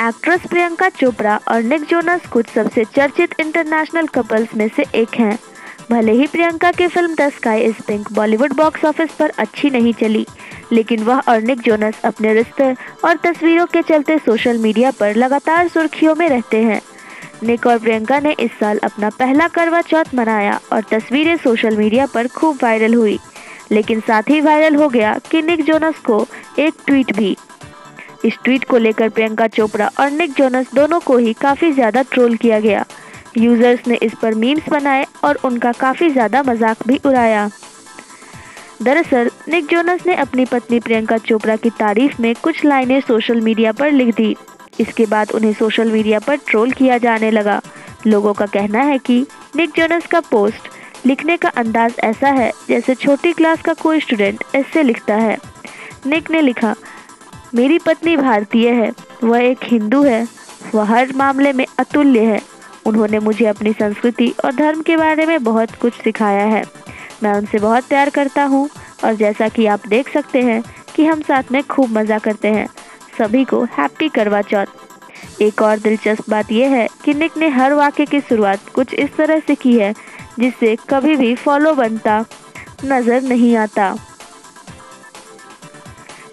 Actress Priyanka Chopra और Nick Jonas कुछ सबसे चर्चित इंटरनेशनल कपल्स में से एक हैं। भले ही प्रियंका की film the sky is pink Bollywood box office पर अच्छी नहीं चली, लेकिन वह और निक जोनस अपने रिश्ते और तस्वीरों के चलते सोशल मीडिया पर लगातार सुर्खियों में रहते हैं। निक और प्रियंका ने इस साल अपना पहला करवा चौथ मनाया और तस्वीरें सोशल मीडिया पर खूब वायरल हुई, लेकिन साथ ही वायरल हो गया कि निक जोनस को एक ट्वीट भी। इस ट्वीट को लेकर प्रियंका चोपड़ा और निक जोनस दोनों को ही काफ़ी ज़्यादा ट्रोल किया गया। यूज़र्स ने इस पर मीम्स बनाए और उनका काफ़ी ज़्यादा मज़ाक भी उड़ाया। दरअसल निक जोनस ने अपनी पत्नी प्रियंका चोपड़ा की तारीफ़ में कुछ लाइनें सोशल मीडिया पर लिख दी। इसके बाद उन्हें सोशल मीडिया पर ट्रोल किया जाने लगा। लोगों का कहना है कि निक जोनस का पोस्ट लिखने का अंदाज ऐसा है जैसे छोटी क्लास का कोई स्टूडेंट ऐसे लिखता है। निक ने लिखा मेरी पत्नी भारतीय है, वह एक हिंदू है, वह हर मामले में अतुल्य है। उन्होंने मुझे अपनी संस्कृति और धर्म के बारे में बहुत कुछ सिखाया है। मैं उनसे बहुत प्यार करता हूँ और जैसा कि आप देख सकते हैं कि हम साथ में खूब मज़ा करते हैं। सभी को हैप्पी करवा चौथ। एक और दिलचस्प बात यह है कि निक ने हर वाक्य की शुरुआत कुछ इस तरह से की है, जिससे कभी भी फॉलो बनता नज़र नहीं आता।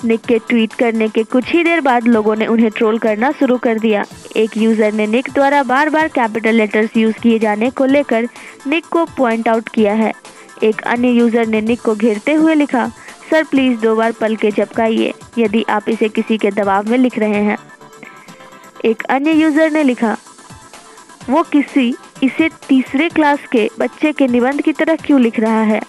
निक के ट्वीट करने के कुछ ही देर बाद लोगों ने उन्हें ट्रोल करना शुरू कर दिया। एक यूज़र ने निक द्वारा बार बार कैपिटल लेटर्स यूज़ किए जाने को लेकर निक को पॉइंट आउट किया है। एक अन्य यूज़र ने निक को घेरते हुए लिखा, सर प्लीज़ दो बार पल के चपकाइए यदि आप इसे किसी के दबाव में लिख रहे हैं। एक अन्य यूज़र ने लिखा, वो किसी इसे तीसरे क्लास के बच्चे के निबंध की तरह क्यों लिख रहा है?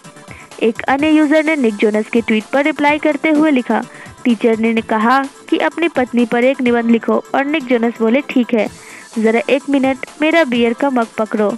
एक अन्य यूज़र ने निक जोनस के ट्वीट पर रिप्लाई करते हुए लिखा। टीचर ने कहा कि अपनी पत्नी पर एक निबंध लिखो और निक जोनस बोले, ठीक है, ज़रा एक मिनट, मेरा बियर का मग पकड़ो।